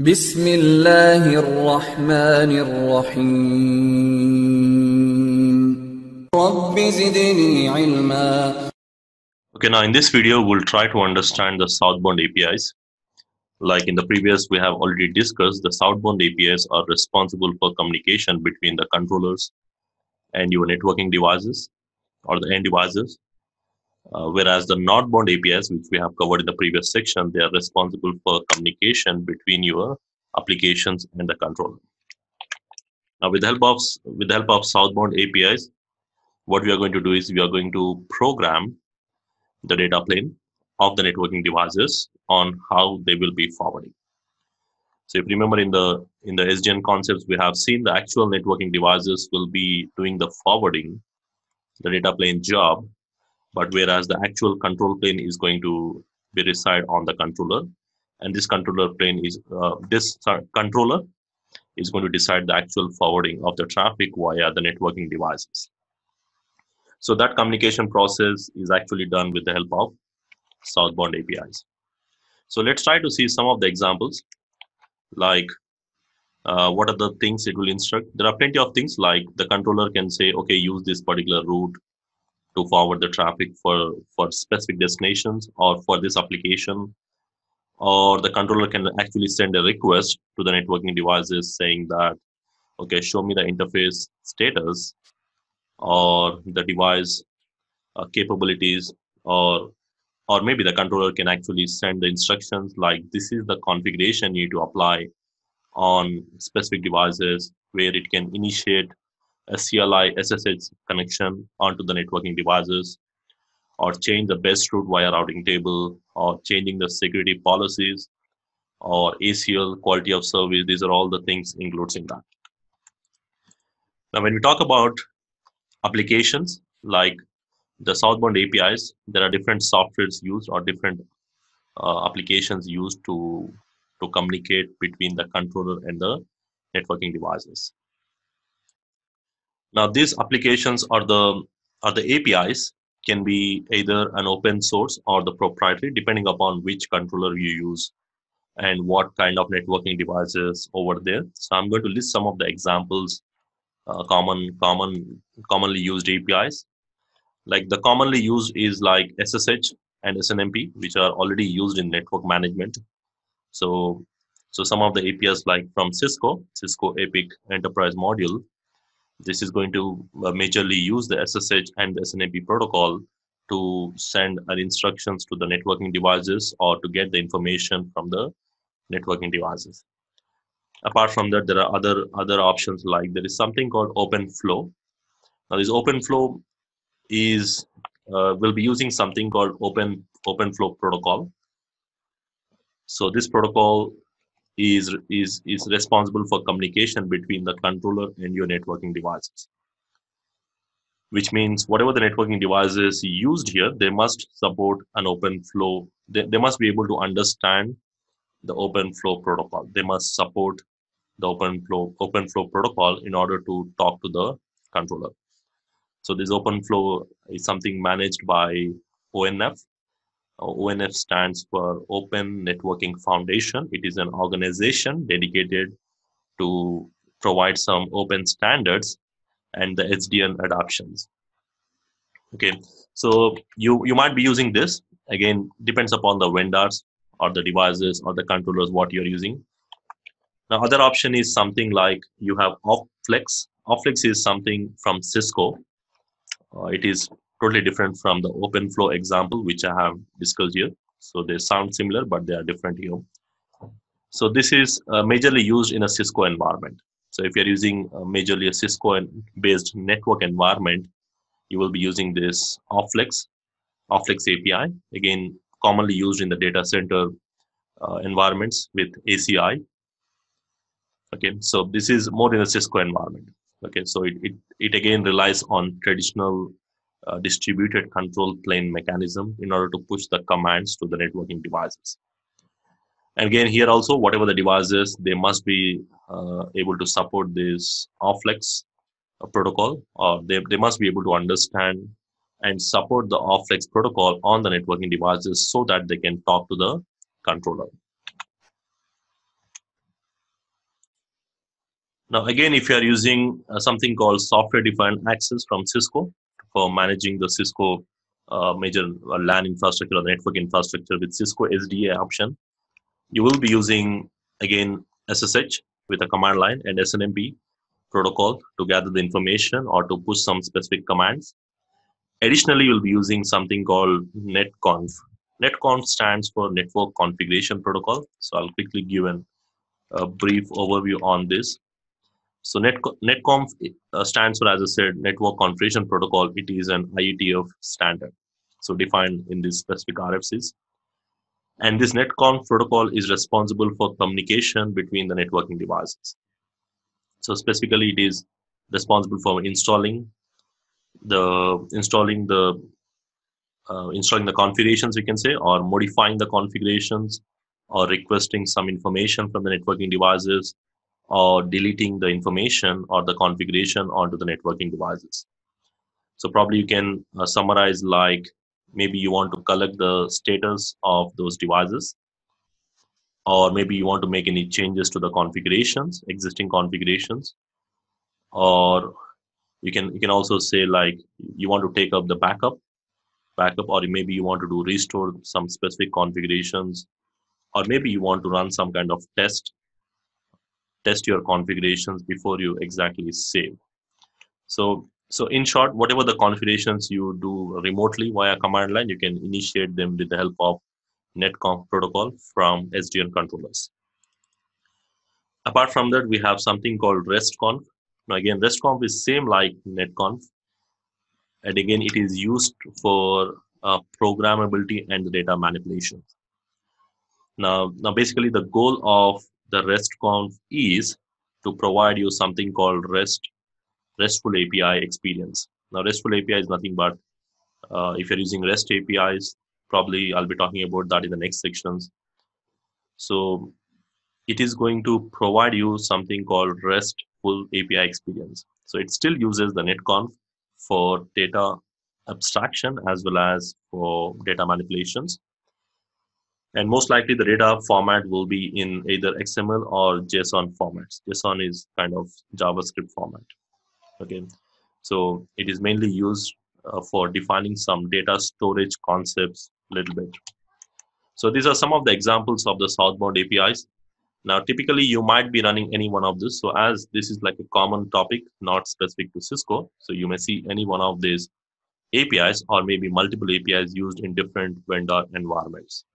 بسم الله الرحمن الرحيم رب زدني علما Okay, now in this video, we'll try to understand the southbound APIs. Like in the previous, we have already discussed, the southbound APIs are responsible for communication between the controllers and your networking devices or the end devices. Uh, whereas the northbound APIs, which we have covered in the previous section, they are responsible for communication between your applications and the controller. Now, with the help of with the help of southbound APIs, what we are going to do is we are going to program the data plane of the networking devices on how they will be forwarding. So if you remember in the in the SDN concepts, we have seen the actual networking devices will be doing the forwarding, the data plane job, but whereas the actual control plane is going to be reside on the controller, and this controller plane is uh, this sorry, controller is going to decide the actual forwarding of the traffic via the networking devices. So that communication process is actually done with the help of southbound APIs. So let's try to see some of the examples, like uh, what are the things it will instruct. There are plenty of things like the controller can say, okay, use this particular route to forward the traffic for, for specific destinations or for this application. Or the controller can actually send a request to the networking devices saying that, okay, show me the interface status or the device uh, capabilities or or maybe the controller can actually send the instructions like this is the configuration you need to apply on specific devices where it can initiate a CLI SSH connection onto the networking devices or change the best route via routing table or changing the security policies or ACL quality of service. These are all the things includes in that. Now, when we talk about applications like the southbound apis there are different softwares used or different uh, applications used to to communicate between the controller and the networking devices now these applications are the are the apis can be either an open source or the proprietary depending upon which controller you use and what kind of networking devices over there. So i'm going to list some of the examples uh, common common commonly used apis like the commonly used is like ssh and snmp which are already used in network management. So so some of the apis like from cisco cisco APIC enterprise module this is going to uh, majorly use the ssh and the snmp protocol to send instructions to the networking devices or to get the information from the networking devices. Apart from that there are other other options like there is something called open flow now this open flow is uh, will be using something called open open flow protocol. So this protocol is is is responsible for communication between the controller and your networking devices. Which means whatever the networking devices used here they must support an open flow. They, they must be able to understand the open flow protocol. They must support the open flow open flow protocol in order to talk to the controller. So this open flow is something managed by onf onf stands for open networking foundation it is an organization dedicated to provide some open standards and the sdn adoptions okay so you you might be using this again depends upon the vendors or the devices or the controllers what you're using now, other option is something like you have OpFlex. OpFlex is something from Cisco. Uh, it is totally different from the open flow example, which I have discussed here. So they sound similar, but they are different here. So this is uh, majorly used in a Cisco environment. So if you're using uh, majorly a Cisco-based network environment, you will be using this OpFlex, OpFlex API. Again, commonly used in the data center uh, environments with ACI okay so this is more in a cisco environment okay so it, it, it again relies on traditional uh, distributed control plane mechanism in order to push the commands to the networking devices. And again here also whatever the devices they must be uh, able to support this OpFlex uh, protocol or they, they must be able to understand and support the OpFlex protocol on the networking devices so that they can talk to the controller. Now, again, if you are using uh, something called software defined access from Cisco for managing the Cisco uh, major uh, LAN infrastructure or network infrastructure with Cisco SDA option, you will be using again SSH with a command line and SNMP protocol to gather the information or to push some specific commands. Additionally, you'll be using something called netconf. Netconf stands for Network Configuration Protocol. So I'll quickly give an, a brief overview on this. So Net, NetConf uh, stands for, as I said, Network Configuration Protocol. It is an IETF standard, so defined in these specific RFCs. And this NetConf protocol is responsible for communication between the networking devices. So specifically, it is responsible for installing the installing the uh, installing the configurations, we can say, or modifying the configurations, or requesting some information from the networking devices, or deleting the information or the configuration onto the networking devices. So probably you can uh, summarize like maybe you want to collect the status of those devices or maybe you want to make any changes to the configurations existing configurations or you can you can also say like you want to take up the backup backup or maybe you want to do restore some specific configurations or maybe you want to run some kind of test test your configurations before you exactly save. So, so in short, whatever the configurations you do remotely via command line, you can initiate them with the help of netconf protocol from SDN controllers. Apart from that, we have something called RESTconf. Now again, RESTconf is same like netconf. And again, it is used for uh, programmability and data manipulation. Now, now basically the goal of the RESTconf is to provide you something called REST RESTful API experience. Now, RESTful API is nothing but uh, if you're using REST APIs, probably I'll be talking about that in the next sections. So, it is going to provide you something called RESTful API experience. So, it still uses the netconf for data abstraction as well as for data manipulations and most likely the data format will be in either xml or json formats. Json is kind of javascript format okay? So it is mainly used uh, for defining some data storage concepts a little bit. So these are some of the examples of the southbound apis now typically you might be running any one of this so as this is like a common topic not specific to cisco so you may see any one of these apis or maybe multiple apis used in different vendor environments